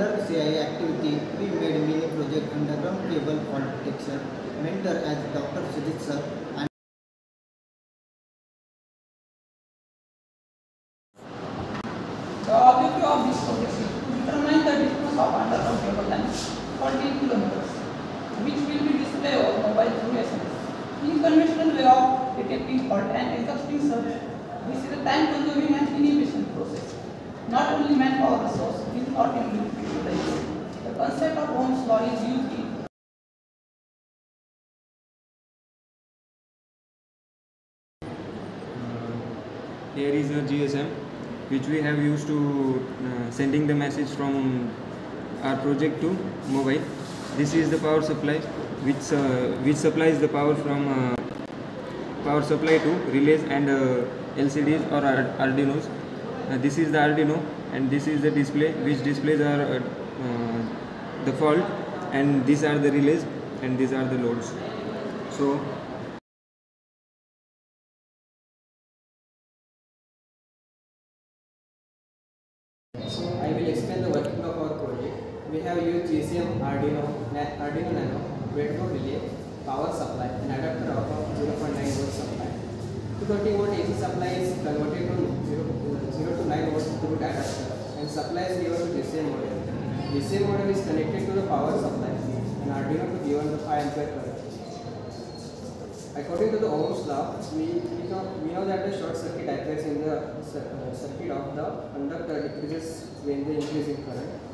under CIA activity, we made mini project underground cable fault detection. Mentor as Dr. Sujit sir and The objective of this project is to determine the distance of underground cable line 14 kilometers, which will be displayed over mobile through SMS. In conventional way of detecting fault and exhausting search, this is a time-consuming and inefficient process. Not only manpower resource is not. The concept of Ohm's law is used in here is a GSM which we have used to uh, sending the message from our project to mobile. This is the power supply which uh, which supplies the power from uh, power supply to relays and uh, LCDs or Ar- Arduinos. Uh, this is the Arduino and this is the display which displays are uh, uh, the fault and these are the relays and these are the loads. So So I will explain the working of our project. We have used GSM Arduino, Arduino Nano, breadboard relay, power supply, and adapter of 0.9 volt supply. 230 volt AC supply is converted to 0, 0 to 9 volt through adapter, and supply is given to GSM model. GSM model is connected to the power supply, and Arduino to given the 5 ampere current. According to the Ohm's law, we, we, know, we know that the short circuit occurs in the uh, circuit of the conductor decreases when they increase in current